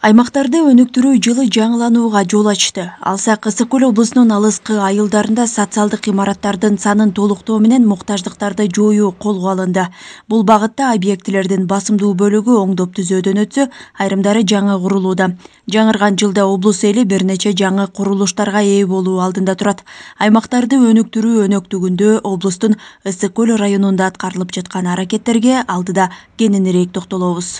аймактарды өнүктүрүү жылы жаңыланууга жол ачты. Алсак ысык көл облусунун алыскы айылдарында социалдык имараттардын санын толуктоо менен муктаждыктарды жоюу колго алынды. Бул багытта объектилердин басымдуу бөлүгү оңдоп түзөөдөн өтсө айрымдары жаңы курулууда. Жаңырган жылда облус эли бир нече жаңы курулуштарга ээ болуу алдында турат. Аймактарды өнүктүрүү өнөктүгүндө облустун ысык көл районунда аткарылып жаткан аракеттерге алдыда кененирээк токтолобуз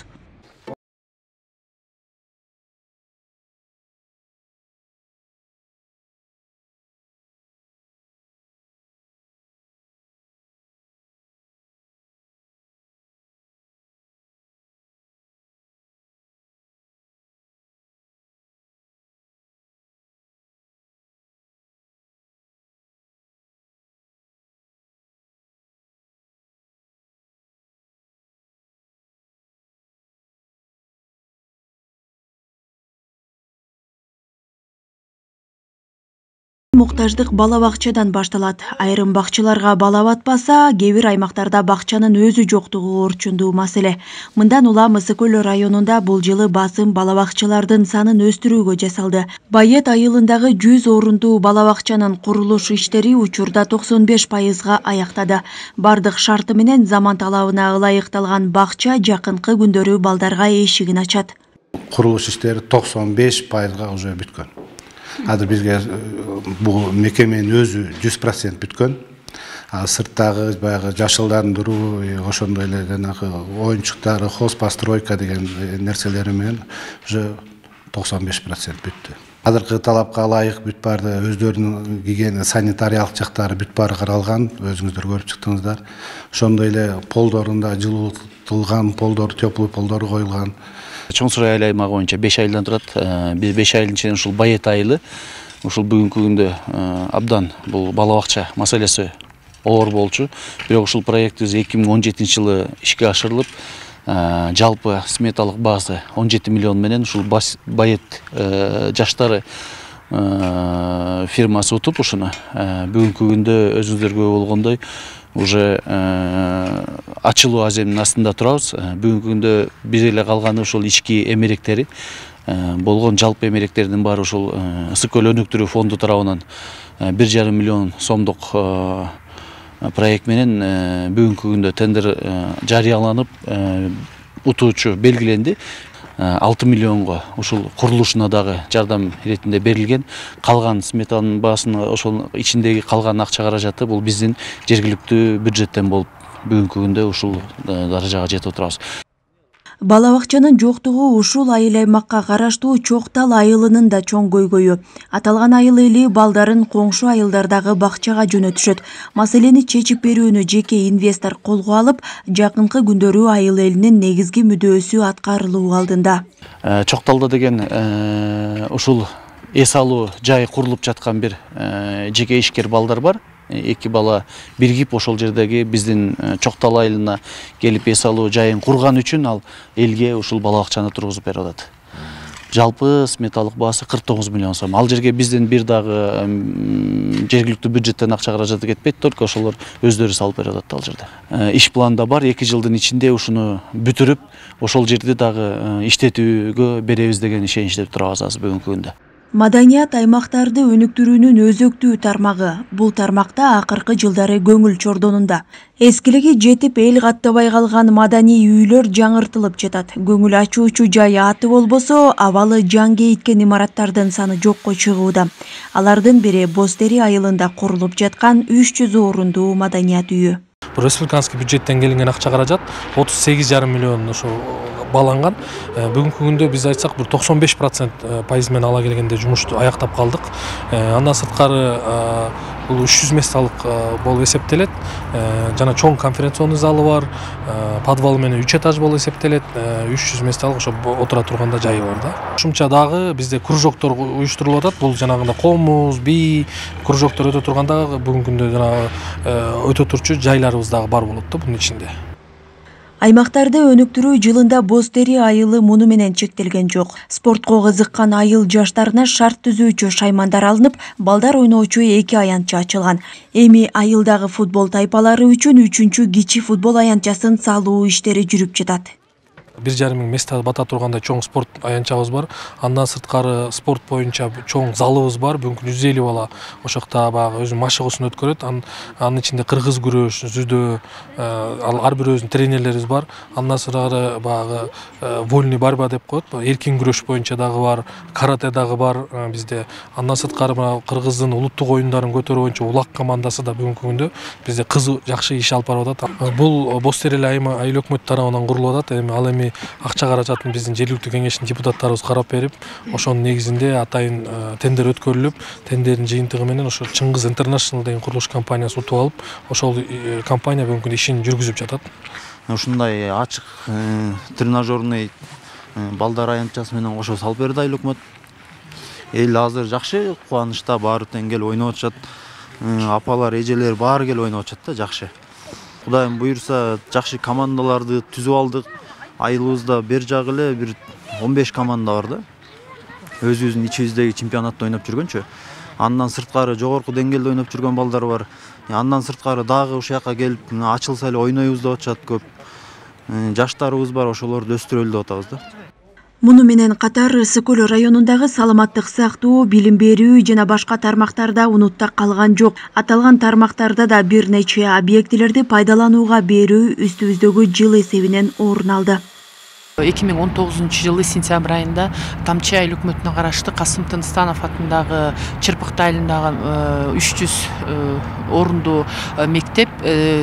муктаждык бала бакчадан башталат. Айрым бакчаларга бала батпаса кээ бир аймактарда бакчанын өзү жоктугу орчундуу маселе. Мындан улам ысык көл районунда бул жылы басым бала бакчалардын санын өстүрүүгө жасалды. Байет айылындагы жүз орундуу бала бакчанын курулуш иштери учурда токсон беш пайызга аяктады. Бардык шарты менен заман талабына ылайыкталган бакча жакынкы күндөрү балдарга эшигин ачат. Курулуш иштери токсон беш пайызга уже бүткөн азыр бизге э, бул мекеменин өзү жүз процент бүткөн. Сырттагы баягы жашылдандыруу ошондой эле жанагы оюнчуктары хозпостройка деген э, нерселери менен уже токсон беш процент бүттү. Азыркы талапка ылайык бүт баары өздөрүнүн гигиена санитариялык жактары бүт баары каралган өзүңүздөр көрүп чыктыңыздар. Ошондой эле полдорунда жылуултулган полдор теплый полдор коюлган чоң сарай айыл аймагы боюнча беш айылдан турат э, биз беш айылдын ичинен ушул байет айылы. Ушул бүгүнкү күндө э, абдан бул бала бакча маселеси оор болчу бирок ушул проектибиз эки миң он жетинчи жылы ишке ашырылып э, жалпы сметалык баасы он жети миллион менен ушул байет жаштары фирмасы утуп ушуну бүгүнкү күндө өзүңүздөр күбө болгондой уже э, ачылуу аземинин астында турабыз. Э, бүгүнкү күндө бир эле калганы ушул ички эмеректери э, болгон жалпы эмеректердин баары ушул ысык көл өнүктүрүү фонду тарабынан бир жарым миллион сомдук проект менен бүгүнкү күндө тендер жарыяланып утуучу белгиленди. Алты миллионго ушул курулушуна дагы жардам иретинде берилген. Калган сметанын баасын ошол ичиндеги калган акча каражаты бул биздин жергиликтүү бюджеттен болуп бүгүнкү күндө ушул даражага жетип отурабыз бала бакчанын жоктугу ушул айыл аймакка караштуу чок тал айылынын да чоң көйгөйү аталган айыл эли балдарын коңшу айылдардагы бакчага жөнөтүшөт. Маселени чечип берүүнү жеке инвестор колго алып жакынкы күндөрү айыл элинин негизги мүдөөсү аткарылуу алдында. Э, чок талда деген э, ушул эс алуу жайы курулуп жаткан бир э, жеке ишкер балдар бар эки бала биригип ошол жердеги биздин чок тал айылына келип эс алуу жайын курган үчүн ал элге ушул бала бакчаны тургузуп берип атат жалпы сметалык баасы кырк тогуз миллион сом ал жерге биздин бир дагы жергиликтүү бюджеттен акча каражаты кетпейт только ошолор өздөрү салып берип атат ал жерде иш планда бар эки жылдын ичинде ушуну бүтүрүп ошол жерди дагы иштетүүгө беребиз деген ишеничте турабыз азыр бүгүнкү күндө маданият аймактарды өнүктүрүүнүн өзөктүү тармагы бул тармакта акыркы жылдары көңүл чордонунда. Эскилиги жетип эл каттабай калган маданий үйлөр жаңыртылып жатат. Көңүл ачуучу жай аты болбосо абалы жан кейиткен имараттардын саны жокко чыгууда. Алардын бири боз тери айылында курулуп жаткан үч жүз орундуу маданият үйү. Республиканский бюджеттен келинген акча каражат отуз сегиз жарым миллион ошо бааланган э, бүгүнкү күндө биз айтсак бир токсон беш процент э, пайыз менен ала келгенде жумушту аяктап калдык э, андан сырткары бул үч жүз месталык болуп эсептелет жана чоң конференционный залы бар подвалы менен үч этаж болуп эсептелет үч жүз месталык ошо отура турганда жайы бар да. Кошумча дагы бизде кружоктор уюштурулуп атат бул жанагындай комуз бий кружоктор өтө турганда бүгүнкү күндө жанагы өтө турчу жайларыбыз дагы бар болот да бунун ичинде аймактарды өнүктүрүү жылында боз тери айылы муну менен чектелген жок. Спортко кызыккан айыл жаштарына шарт түзүүчү шаймандар алынып балдар ойноочу эки аянтча ачылган. Эми айылдагы футбол тайпалары үчүн үчүнчү кичи футбол аянтчасын салуу иштери жүрүп жатат бир жарым миң место бата тургандай чоң спорт аянтчабыз бар. Андан сырткары спорт боюнча чоң залыбыз бар. Бүгүнкү жүз элүү бала ошол жакта баягы өзүнүн машыгуусун өткөрөт анын ичинде кыргыз күрөш дзюдо ар бирөөбүздүн тренерлерибиз бар. Андан сырткары баягы вольный борьба деп коет эркин күрөш боюнча дагы бар карате дагы бар бизде андан сырткары мына кыргыздын улуттук оюндарын көтөрүү боюнча улак командасы да бүгүнкү күндө бизде кызуу жакшы иш алып барып атат бул боз айымы айыл өкмөтү тарабынан курулуп атат эми ал эми акча каражатын биздин жергиликтүү кеңештин депутаттарыбыз карап берип ошонун негизинде атайын тендер өткөрүлүп тендердин жыйынтыгы менен ошо чыңгыз интернешнл деген курулуш компаниясы утуп алып ошол компания бүгүнкү күндө ишин жүргүзүп жатат. Ушундай ачык тренажерный балдар аянтчасы менен кошо салып берди айыл өкмөт. Эл азыр жакшы кубанычта баары тең келип ойноп атышат. Апалар эжелер баары келип ойноп атышат да жакшы. Кудайым буюрса жакшы командаларды түзүп алдык. Айылыбызда бери жагы эле бир он беш команда бар да өзүбүздүн ичибиздеги чемпионатта ойноп жүргөнчү андан сырткары жогорку деңгээлде ойноп жүргөн балдар бар андан сырткары дагы ушул жака келип ачылса эле ойнойбуз деп атышат көп жаштарыбыз бар ошолорду өстүрөлү деп атабыз да муну менен катар ысык көл районундагы саламаттык сактоо билим берүү жана башка тармактар да унутта калган жок аталган тармактарда да бир нече объектилерди пайдаланууга берүү үстүбүздөгү жыл эсебинен орун алды эки миң он тогузунчу жылы сентябрь айында тамчы айыл өкмөтүнө караштуу касым тыныстанов атындагы чырпыкты айылындагы э, үч жүз э, орундуу э, мектеп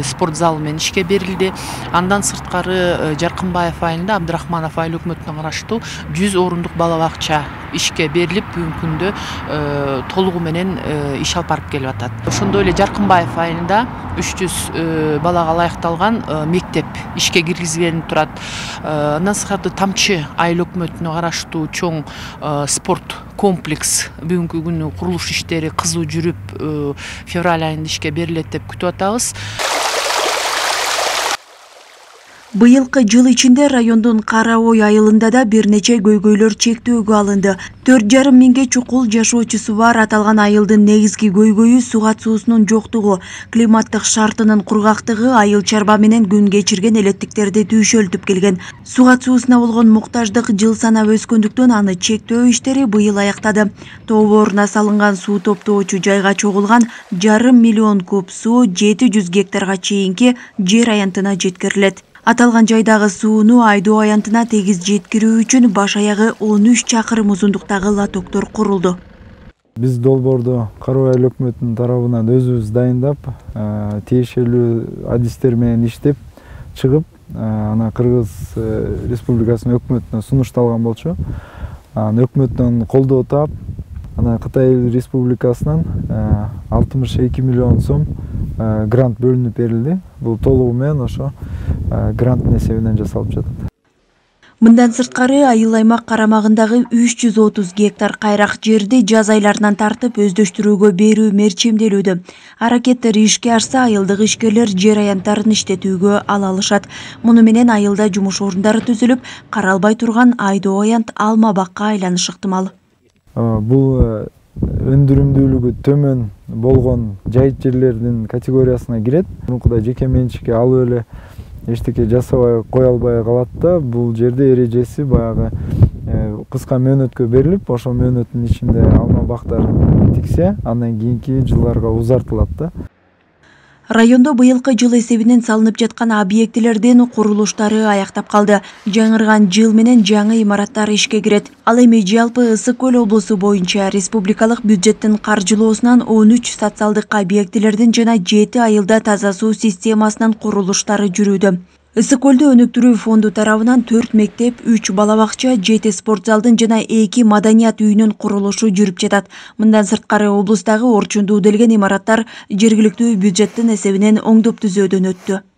спорт залы менен ишке берилди. Андан сырткары жаркынбаев айылында абдрахманов айыл өкмөтүнө караштуу жүз орундук бала бакча ишке берилип бүгүнкү күндө толугу менен иш алып барып келип атат ошондой эле жаркынбаев айылында үч жүз балага ылайыкталган мектеп ишке киргизилип турат андан сырткары тамчы айыл өкмөтүнө караштуу чоң спорт комплекс бүгүнкү күнү курулуш иштери кызуу жүрүп февраль айында ишке берилет деп күтүп атабыз быйылкы жыл ичинде райондун кара ой айылында да бир нече көйгөйлөр чектөөгө алынды. Төрт жарым миңге чукул жашоочусу бар аталган айылдын негизги көйгөйү сук суусунун жоктугу климаттык шартынын кургактыгы айыл чарба менен күн кечирген элеттиктерди түйшөлтүп келген. Сук суусуна болгон муктаждык жыл санап өскөндүктөн аны чектөө иштери быйыл аяктады. Тоо бооруна салынган суу топтоочу жайга чогулган жарым миллион куб суу жети жүз гектарга чейинки жер аянтына жеткирилет аталган жайдагы сууну айдоо аянтына тегиз жеткирүү үчүн баш аягы он үч чакырым узундуктагы лотоктор курулду. Биз долбоорду кароо айыл өкмөтүнүн тарабынан өзүбүз дайындап тиешелүү адистер менен иштеп чыгып анан кыргыз э, республикасынын өкмөтүнө сунушталган болчу. Анан өкмөттөн колдоо таап анан кытай республикасынан э, алтымыш эки миллион сом э, грант бөлүнүп берилди. Бул толугу менен ошо э, гранттын эсебинен жасалып жатат. Мындан сырткары айыл аймак карамагындагы үч жүз отуз гектар кайрак жерди жаз айларынан тартып өздөштүрүүгө берүү мерчемделүүдө аракеттер ишке ашса айылдык ишкерлер жер аянттарын иштетүүгө ала алышат. Муну менен айылда жумуш орундары түзүлүп каралбай турган айдоо аянт алма бакка айланышы ыктымал бул э, өндүрүмдүүлүгү төмөн болгон жайыт жерлердин категориясына кирет. Мурункудай жеке менчикке алып эле эчтеке жасабай кое албай калат да бул жерде эрежеси баягы э, кыска мөөнөткө берилип ошол мөөнөттүн ичинде алма бактарын тиксе андан кийинки жылдарга узартылат да райондо быйылкы жыл эсебинен салынып жаткан объектилердин курулуштары аяктап калды. Жаңырган жыл менен жаңы имараттар ишке кирет. Ал эми жалпы ысык көл облусу боюнча республикалык бюджеттин каржылоосунан он үч социалдык объектилердин жана жети айылда таза суу системасынын курулуштары жүрүүдө ысык көлдү өнүктүрүү фонду тарабынан төрт мектеп үч бала бакча жети спорт залдын жана эки маданият үйүнүн курулушу жүрүп жатат. Мындан сырткары облустагы орчундуу делген имараттар жергиликтүү бюджеттин эсебинен оңдоп түзөөдөн өттү